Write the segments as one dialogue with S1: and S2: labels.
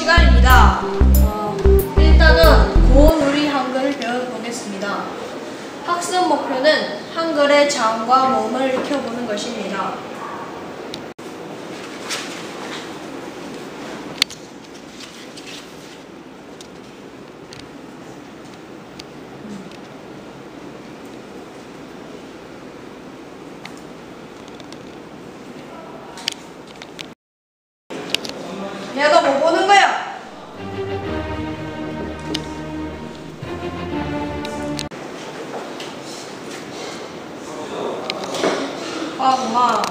S1: 시간입니다. 어, 일단은 고우리 한글을 배워보겠습니다. 학습 목표는 한글의 자음과 모음을 익혀보는 것입니다. 아, 엄마.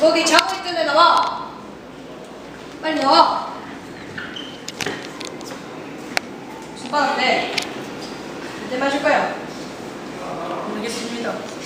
S1: 거기 자고 있던 애 나와. 빨리 나와. 오빠 네 이제 마실 거예요 아, 모르겠습니다.